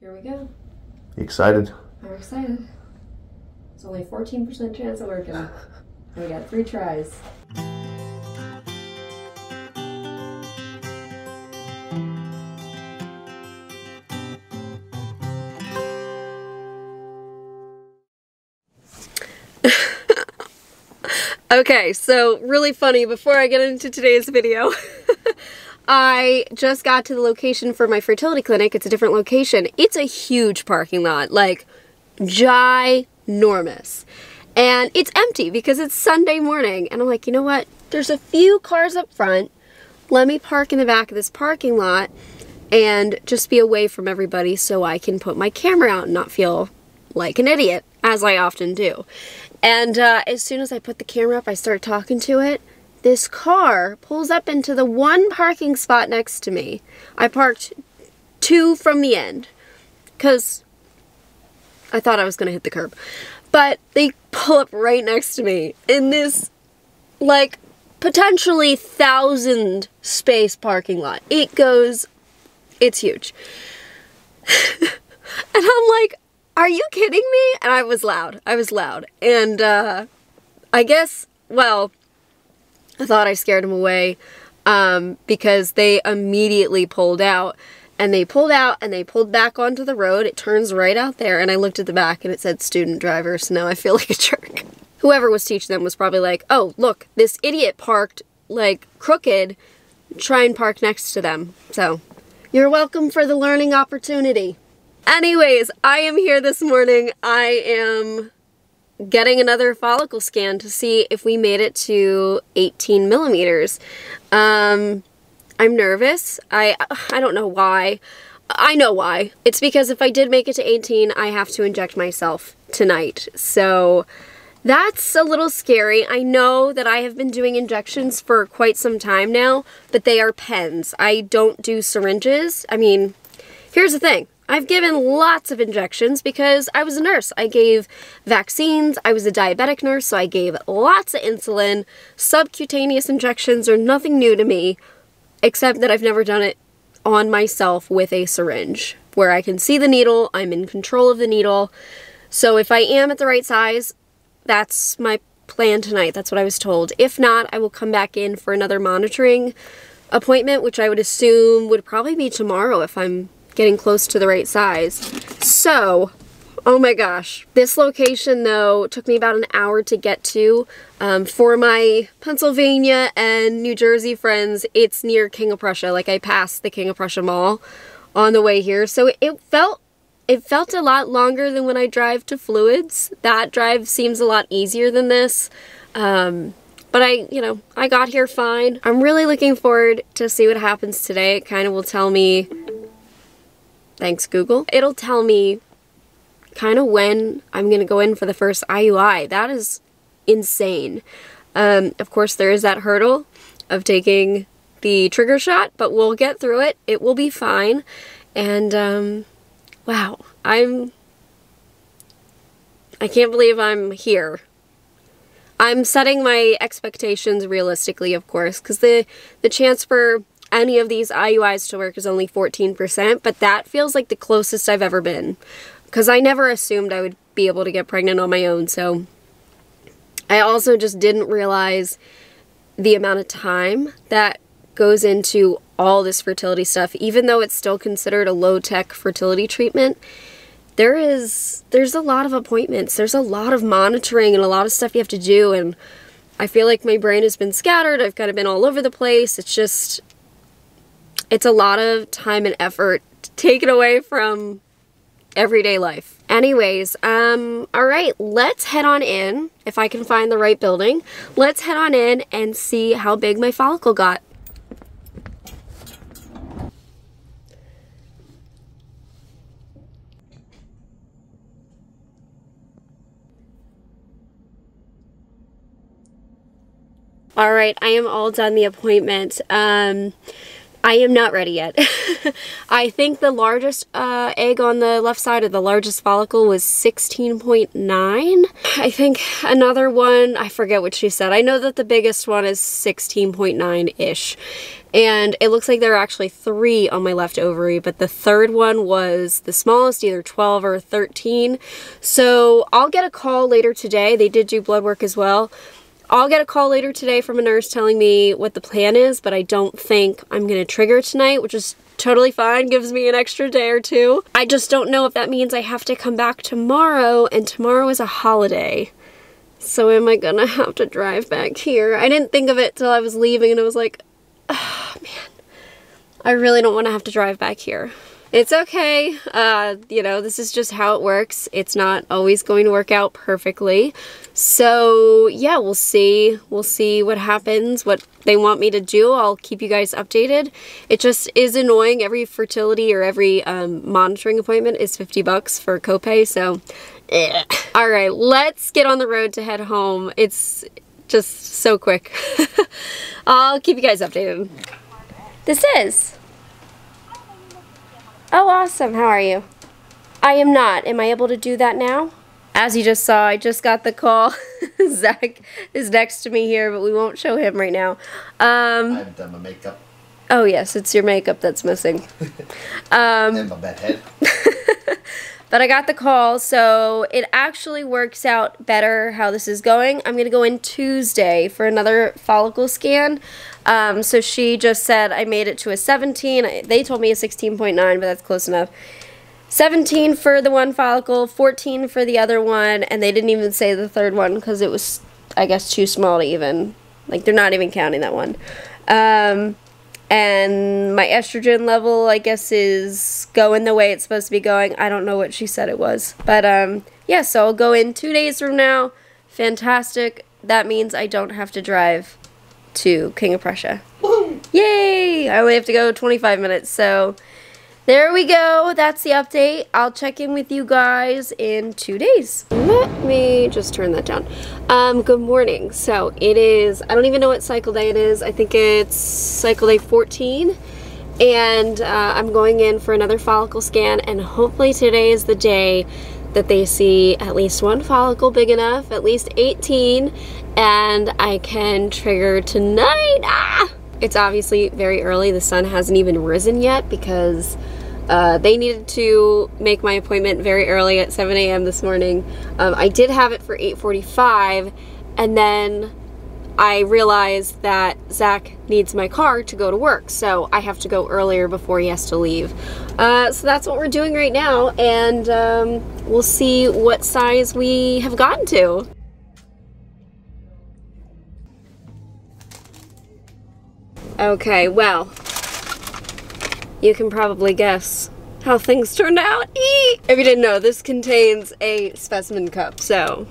Here we go. You excited? I'm excited. It's only 14% chance of working. And we got three tries. Okay, so really funny, before I get into today's video, I just got to the location for my fertility clinic. It's a different location. It's a huge parking lot, like ginormous. And it's empty because it's Sunday morning. And I'm like, you know what? There's a few cars up front. Let me park in the back of this parking lot and just be away from everybody so I can put my camera out and not feel like an idiot, as I often do. And uh, as soon as I put the camera up, I start talking to it. This car pulls up into the one parking spot next to me. I parked two from the end because I thought I was going to hit the curb. But they pull up right next to me in this, like, potentially thousand space parking lot. It goes, it's huge. and I'm like, are you kidding me? And I was loud. I was loud. And uh, I guess, well, I thought I scared them away um, because they immediately pulled out. And they pulled out and they pulled back onto the road. It turns right out there. And I looked at the back and it said student driver. So now I feel like a jerk. Whoever was teaching them was probably like, oh, look, this idiot parked like crooked. Try and park next to them. So you're welcome for the learning opportunity. Anyways, I am here this morning. I am getting another follicle scan to see if we made it to 18 millimeters. Um, I'm nervous. I, I don't know why. I know why. It's because if I did make it to 18, I have to inject myself tonight. So that's a little scary. I know that I have been doing injections for quite some time now, but they are pens. I don't do syringes. I mean, here's the thing. I've given lots of injections because I was a nurse. I gave vaccines, I was a diabetic nurse, so I gave lots of insulin. Subcutaneous injections are nothing new to me, except that I've never done it on myself with a syringe, where I can see the needle, I'm in control of the needle. So if I am at the right size, that's my plan tonight. That's what I was told. If not, I will come back in for another monitoring appointment, which I would assume would probably be tomorrow if I'm getting close to the right size. So, oh my gosh. This location though took me about an hour to get to. Um, for my Pennsylvania and New Jersey friends, it's near King of Prussia. Like I passed the King of Prussia Mall on the way here. So it felt it felt a lot longer than when I drive to Fluids. That drive seems a lot easier than this. Um, but I, you know, I got here fine. I'm really looking forward to see what happens today. It kind of will tell me Thanks, Google. It'll tell me kind of when I'm going to go in for the first IUI. That is insane. Um, of course, there is that hurdle of taking the trigger shot, but we'll get through it. It will be fine. And, um, wow, I'm, I can't believe I'm here. I'm setting my expectations realistically, of course, because the, the chance for any of these IUIs to work is only 14%, but that feels like the closest I've ever been. Because I never assumed I would be able to get pregnant on my own, so I also just didn't realize the amount of time that goes into all this fertility stuff, even though it's still considered a low-tech fertility treatment. There is, there's a lot of appointments, there's a lot of monitoring and a lot of stuff you have to do, and I feel like my brain has been scattered, I've kind of been all over the place, it's just, it's a lot of time and effort taken away from everyday life. Anyways, um, all right, let's head on in, if I can find the right building. Let's head on in and see how big my follicle got. All right, I am all done the appointment. Um, I am not ready yet. I think the largest uh, egg on the left side of the largest follicle was 16.9. I think another one, I forget what she said. I know that the biggest one is 16.9-ish. And it looks like there are actually three on my left ovary, but the third one was the smallest, either 12 or 13. So I'll get a call later today. They did do blood work as well I'll get a call later today from a nurse telling me what the plan is, but I don't think I'm going to trigger tonight, which is totally fine, gives me an extra day or two. I just don't know if that means I have to come back tomorrow, and tomorrow is a holiday. So am I gonna have to drive back here? I didn't think of it till I was leaving and I was like, oh man, I really don't want to have to drive back here. It's okay. Uh, you know, this is just how it works. It's not always going to work out perfectly. So yeah, we'll see. We'll see what happens, what they want me to do. I'll keep you guys updated. It just is annoying. Every fertility or every um, monitoring appointment is 50 bucks for copay. So, eh. all right, let's get on the road to head home. It's just so quick. I'll keep you guys updated. This is Oh, awesome. How are you? I am not. Am I able to do that now? As you just saw, I just got the call. Zach is next to me here, but we won't show him right now. Um, I haven't done my makeup. Oh, yes, it's your makeup that's missing. um, and my bed head. But I got the call, so it actually works out better how this is going. I'm going to go in Tuesday for another follicle scan. Um, so she just said I made it to a 17. They told me a 16.9, but that's close enough. 17 for the one follicle, 14 for the other one, and they didn't even say the third one because it was, I guess, too small to even, like, they're not even counting that one. Um, and my estrogen level I guess is going the way it's supposed to be going. I don't know what she said it was. But um yeah, so I'll go in 2 days from now. Fantastic. That means I don't have to drive to King of Prussia. Yay! I only have to go 25 minutes. So there we go. That's the update. I'll check in with you guys in two days. Let me just turn that down. Um, good morning. So it is, I don't even know what cycle day it is. I think it's cycle day 14. And uh, I'm going in for another follicle scan. And hopefully today is the day that they see at least one follicle big enough, at least 18, and I can trigger tonight. Ah! It's obviously very early. The sun hasn't even risen yet because uh, they needed to make my appointment very early at 7 a.m. this morning. Um, I did have it for 8.45 and then I realized that Zach needs my car to go to work, so I have to go earlier before he has to leave. Uh, so that's what we're doing right now, and um, we'll see what size we have gotten to. Okay, well, you can probably guess how things turned out. Eee! If you didn't know, this contains a specimen cup, so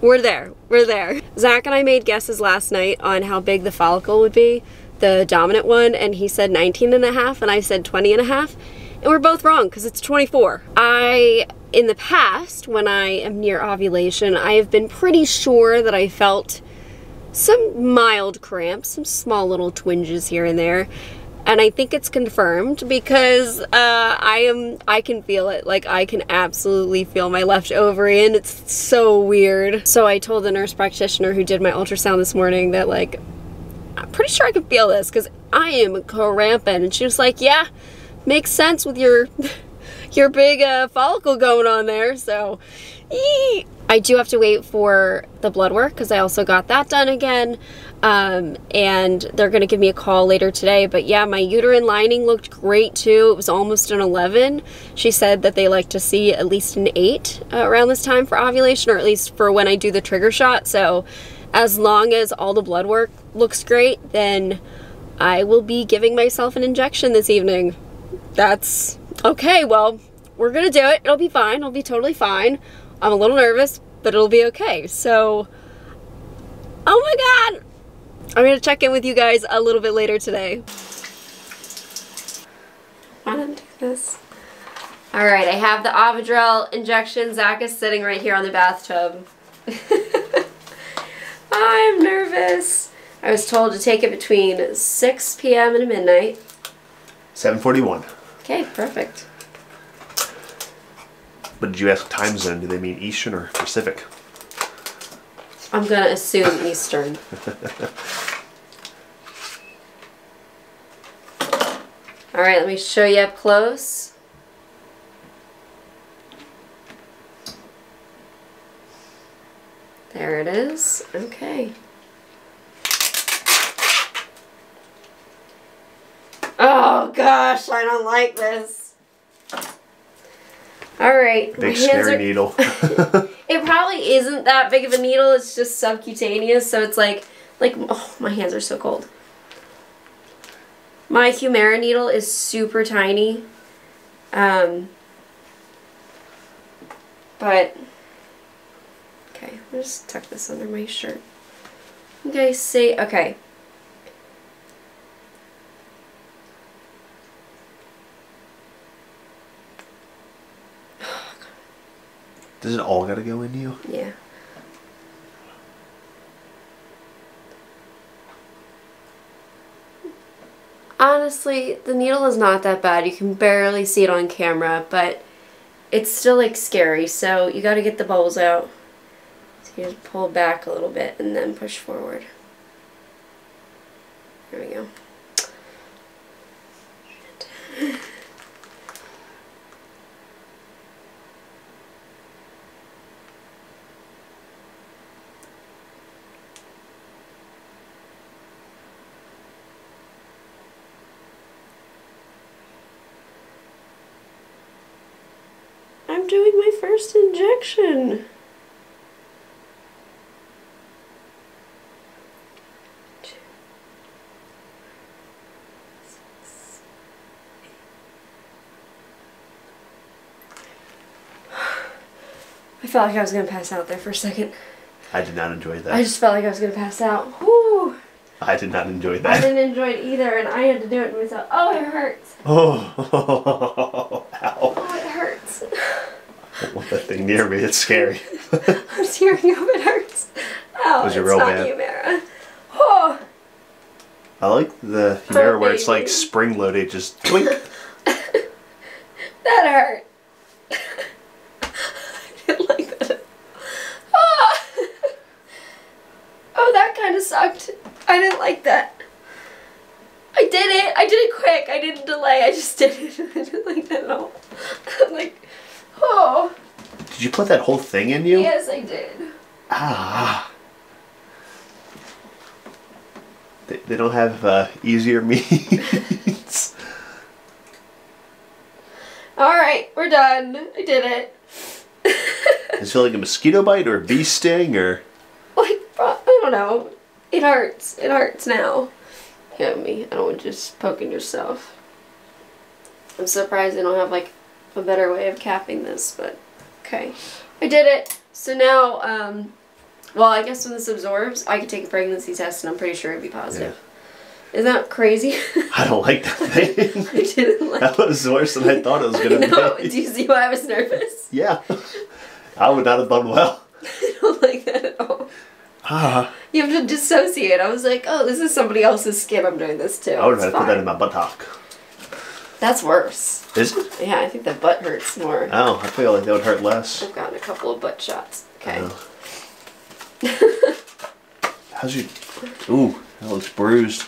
we're there. We're there. Zach and I made guesses last night on how big the follicle would be, the dominant one, and he said 19 and a half, and I said 20 and a half, and we're both wrong because it's 24. I, in the past, when I am near ovulation, I have been pretty sure that I felt some mild cramps, some small little twinges here and there, and I think it's confirmed because uh, I am I can feel it. Like I can absolutely feel my left ovary and it's so weird. So I told the nurse practitioner who did my ultrasound this morning that like I'm pretty sure I can feel this because I am cramping. And she was like yeah makes sense with your your big uh, follicle going on there. So ee. I do have to wait for the blood work because I also got that done again um, and they're going to give me a call later today. But yeah, my uterine lining looked great too. It was almost an 11. She said that they like to see at least an 8 uh, around this time for ovulation, or at least for when I do the trigger shot. So as long as all the blood work looks great, then I will be giving myself an injection this evening. That's okay. Well, we're going to do it. It'll be fine. It'll be totally fine. I'm a little nervous, but it'll be okay. So, oh my God. I'm going to check in with you guys a little bit later today. Undo this. Alright, I have the Ovidrel injection. Zach is sitting right here on the bathtub. I'm nervous. I was told to take it between 6 p.m. and midnight. 741. Okay, perfect. But did you ask time zone? Do they mean Eastern or Pacific? I'm gonna assume Eastern. Alright, let me show you up close. There it is. Okay. Oh gosh, I don't like this. Alright. Big scary needle. It probably isn't that big of a needle. It's just subcutaneous, so it's like, like, oh, my hands are so cold. My Humira needle is super tiny. Um, but, okay, I'll just tuck this under my shirt. Okay, see, okay. Does it all gotta go in you? Yeah. Honestly, the needle is not that bad. You can barely see it on camera, but it's still like scary. So you got to get the bubbles out. So you just pull back a little bit and then push forward. There we go. I'm doing injection. Two, six, eight. I felt like I was gonna pass out there for a second. I did not enjoy that. I just felt like I was gonna pass out. Whoo! I did not enjoy that. I didn't enjoy it either, and I had to do it myself. Oh, it hurts. Oh, ow. Oh, it hurts. Want that thing near me. It's scary. I'm tearing up. It hurts. Oh, it's real not bad? Humira. Oh. I like the Humira where it's like spring loaded, just twink. That hurt. I didn't like that. Ah. Oh, that kind of sucked. I didn't like that. I did it. I did it quick. I didn't delay. I just did it. I didn't like that at all. I'm like, oh. Did you put that whole thing in you? Yes, I did. Ah. They, they don't have uh, easier means. All right, we're done. I did it. Does it like a mosquito bite or a bee sting or? like, I don't know. It hurts. It hurts now. Yeah, me. I don't want you just poking yourself. I'm surprised they don't have like a better way of capping this, but okay. I did it. So now, um, well, I guess when this absorbs, I could take a pregnancy test and I'm pretty sure it'd be positive. Isn't that crazy? I don't like that thing. I didn't like that was worse than I thought it was gonna be. Do you see why I was nervous? Yeah. I would not have done well. I don't like that at all. Ah. You have to dissociate. I was like, oh, this is somebody else's skin I'm doing this to. I would have to put that in my buttock. That's worse. Is it? Yeah, I think the butt hurts more. Oh, I feel like that would hurt less. I've gotten a couple of butt shots. Okay. Oh. How's your? Ooh, that looks bruised.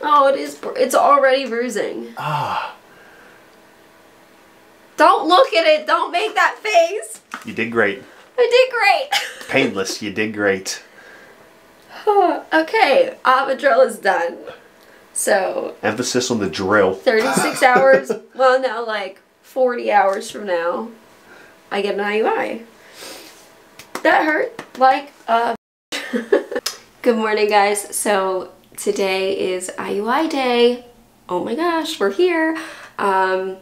Oh, it is. bru- It's already bruising. Ah, Don't look at it. Don't make that face. you did great. I did great. Painless. You did great. okay, Ovidrel is done. So, Emphasis on the drill. 36 hours. Well, no, like 40 hours from now, I get an IUI. That hurt like a. Good morning, guys. So today is IUI day. Oh my gosh, we're here. Um,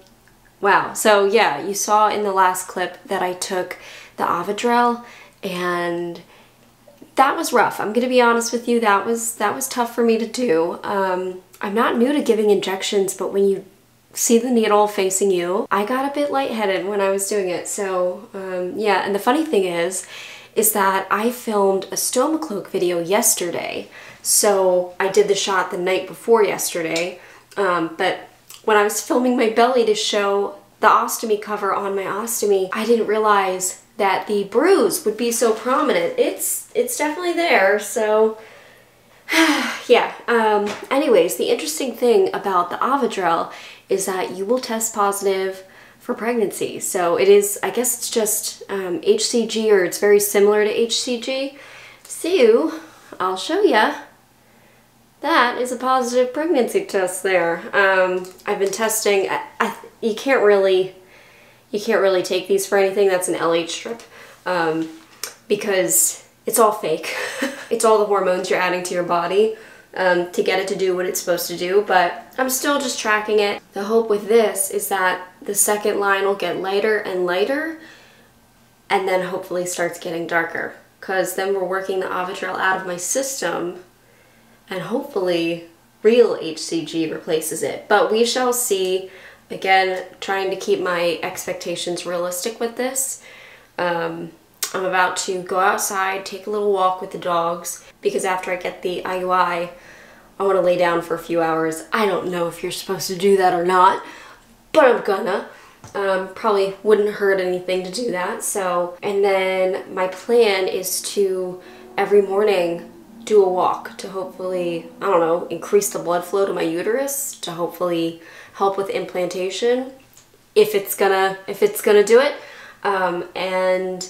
wow. So yeah, you saw in the last clip that I took the Ovidrel, and that was rough. I'm gonna be honest with you. That was that was tough for me to do. Um, I'm not new to giving injections, but when you see the needle facing you, I got a bit lightheaded when I was doing it. So um, yeah, and the funny thing is, is that I filmed a stoma cloak video yesterday. So I did the shot the night before yesterday. Um, but when I was filming my belly to show the ostomy cover on my ostomy, I didn't realize that the bruise would be so prominent. It's it's definitely there. So yeah. Um, anyways, the interesting thing about the Ovidrel is that you will test positive for pregnancy. So it is, I guess it's just um, HCG or it's very similar to HCG. So I'll show you. That is a positive pregnancy test there. Um, I've been testing, I, I, you can't really, you can't really take these for anything. That's an LH strip um, because it's all fake. it's all the hormones you're adding to your body um, to get it to do what it's supposed to do, but I'm still just tracking it. The hope with this is that the second line will get lighter and lighter and then hopefully starts getting darker because then we're working the Ovidrel out of my system and hopefully real HCG replaces it. But we shall see. Again, trying to keep my expectations realistic with this. Um, I'm about to go outside, take a little walk with the dogs, because after I get the IUI, I want to lay down for a few hours. I don't know if you're supposed to do that or not, but I'm gonna. Um, probably wouldn't hurt anything to do that. So, and then my plan is to every morning do a walk to hopefully, I don't know, increase the blood flow to my uterus to hopefully help with implantation if it's gonna if it's gonna do it. Um, and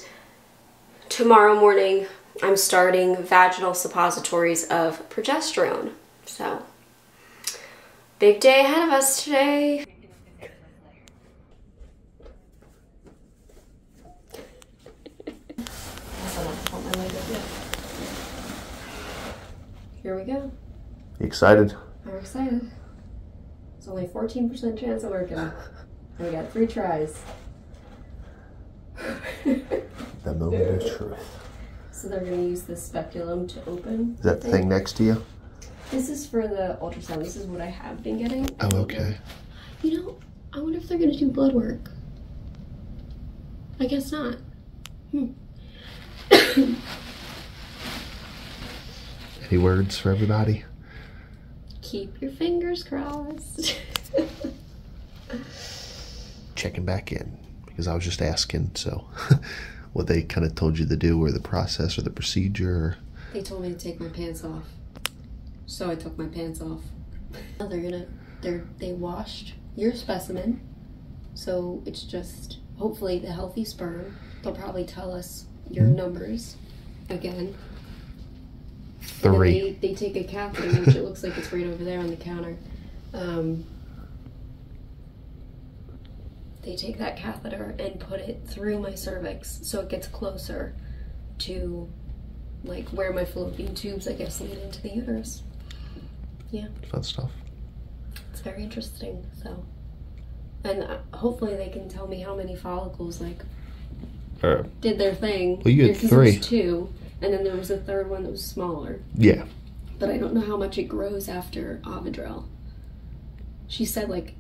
tomorrow morning I'm starting vaginal suppositories of progesterone. So, big day ahead of us today. Here we go. You excited? I'm excited. Only 14% chance of working. And we got three tries. The moment of truth. So they're going to use the speculum to open. Is that the thing next to you? This is for the ultrasound. This is what I have been getting. Oh, okay. You know, I wonder if they're going to do blood work. I guess not. Hmm. Any words for everybody? Keep your fingers crossed. Checking back in because I was just asking. So, what they kind of told you to do, or the process, or the procedure. they told me to take my pants off. So I took my pants off. Now they're gonna they're they washed your specimen. So it's just hopefully the healthy sperm. They'll probably tell us your mm-hmm. numbers again. And Three. They, they take a catheter, which it looks like it's right over there on the counter. Um, they take that catheter and put it through my cervix so it gets closer to like where my fallopian tubes, I guess, lead into the uterus. Yeah. Fun stuff. It's very interesting. So, and uh, hopefully they can tell me how many follicles like Uh, did their thing. Well, you had Because there was three. two, and then there was a third one that was smaller. yeah. but I don't know how much it grows after Ovidrel. She said like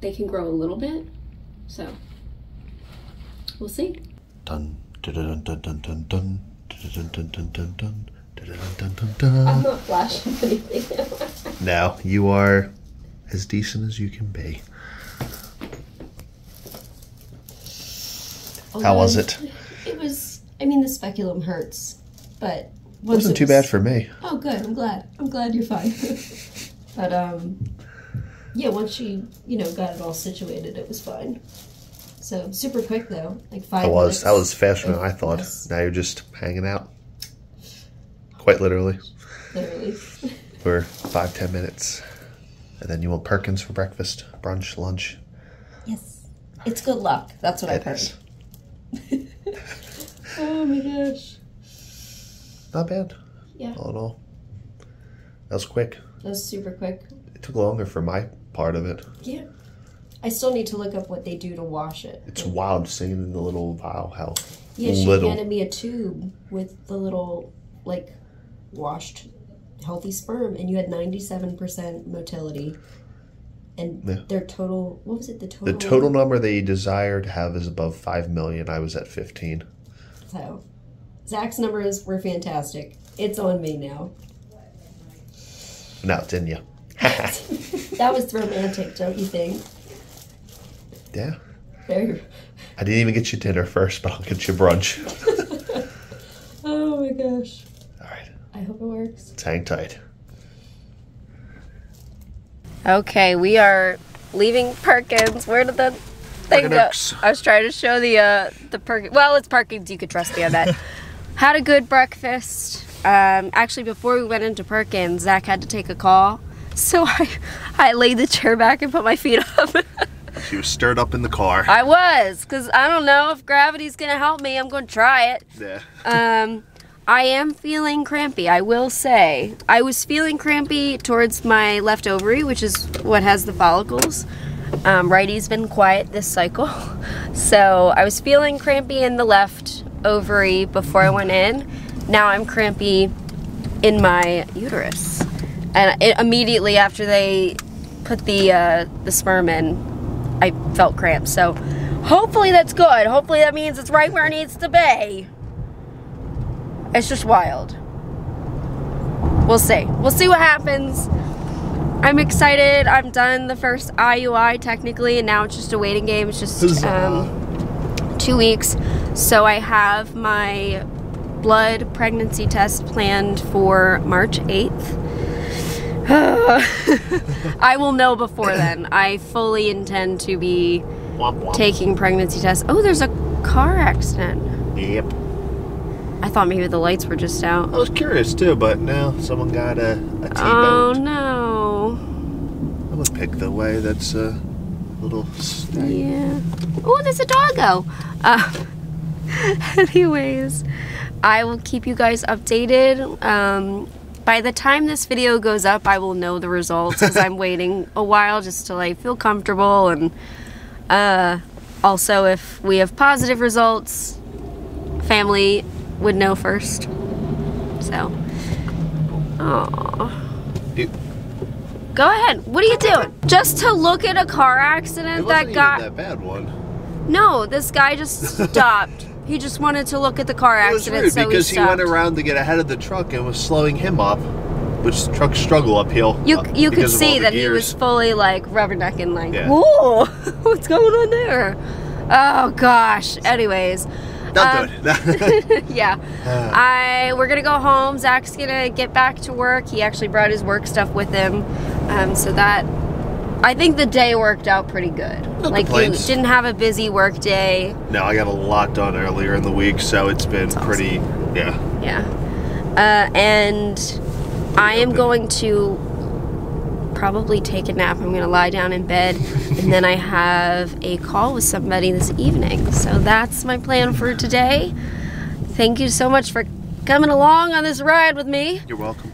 they can grow a little bit, so we'll see. Dun dun dun dun dun dun dun dun dun dun dun dun dun dun dun I'm not flashing anything. Now you are as decent as you can be. How was it? It was. I mean, the speculum hurts, but It once wasn't it too bad for me. Oh, good. I'm glad. I'm glad you're fine. but um, yeah. Once she, you know, got it all situated, it was fine. So super quick though, like five. I was. minutes. That was faster than I thought. Yes. Now you're just hanging out. Quite literally. literally. For five, ten minutes. And then you want Perkins for breakfast, brunch, lunch. Yes, it's good luck. That's what It I've heard. oh my gosh. Not bad. Yeah. All in all. That was quick. That was super quick. It took longer for my part of it. Yeah. I still need to look up what they do to wash it. It's wild seeing in the little vial how yeah, she little. handed me a tube with the little, like, washed healthy sperm, and you had 97% motility. And Yeah. their total, what was it? The total? The total number they desire to have is above 5 million. I was at 15. So, Zach's numbers were fantastic. It's on me now. No, it's in you. That was romantic, don't you think? Yeah. Very. I didn't even get you dinner first, but I'll get you brunch. Oh my gosh. All right. I hope it works. Let's hang tight. Okay, we are leaving Perkins. Where did the thing go? I was trying to show the uh the Perkins. Well, it's Perkins. You could trust me on that. had a good breakfast. Um, actually, before we went into Perkins, Zach had to take a call, so I I laid the chair back and put my feet up. She was stirred up in the car. I was, cause I don't know if gravity's gonna help me. I'm gonna try it. Yeah. Um, I am feeling crampy, I will say. I was feeling crampy towards my left ovary, which is what has the follicles. Um, righty's been quiet this cycle. So I was feeling crampy in the left ovary before I went in. Now I'm crampy in my uterus. And it, immediately after they put the, uh, the sperm in, I felt cramps. So hopefully that's good. Hopefully that means it's right where it needs to be. It's just wild. We'll see. We'll see what happens. I'm excited. I'm done the first IUI technically, and now it's just a waiting game. It's just um, two weeks. So I have my blood pregnancy test planned for March 8th. I will know before then. I fully intend to be Womp womp. taking pregnancy tests. Oh, there's a car accident. Yep. I thought maybe the lights were just out. I was curious too, but no, someone got a, a Oh no. I'm gonna pick the way that's a little. Yeah. Oh, there's a doggo. Uh, anyways, I will keep you guys updated. Um, by the time this video goes up, I will know the results because I'm waiting a while just to like feel comfortable and uh, also if we have positive results, family would know first. So, Aww. It, Go ahead. What are you doing? Just to look at a car accident that got that bad one. No, this guy just stopped. He just wanted to look at the car It was accident, rude so because he he, went around to get ahead of the truck and was slowing him up, which trucks struggle uphill. you uh, you could because of all see that he was fully like rubbernecking, like, Yeah. whoa, what's going on there? Oh gosh. Anyways, Not um, good. yeah. I we're gonna go home. Zach's gonna get back to work. He actually brought his work stuff with him, um, so that I think the day worked out pretty good. No like complaints. you didn't have a busy work day. no, I got a lot done earlier in the week, so it's been That's pretty. Yeah. Yeah. Uh, and I am open. going to probably take a nap. I'm going to lie down in bed. and then I have a call with somebody this evening. So that's my plan for today. Thank you so much for coming along on this ride with me. You're welcome.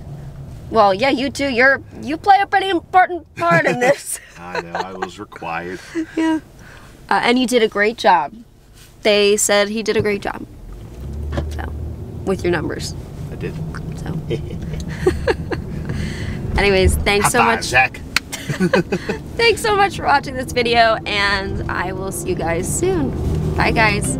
Well, yeah, you too. You're you play a pretty important part in this. I know. I was required. yeah. Uh, and you did a great job. They said he did a great job. So, with your numbers. I did. So. Anyways, thanks so five, much. Zach. Thanks so much for watching this video, and I will see you guys soon. Bye, guys.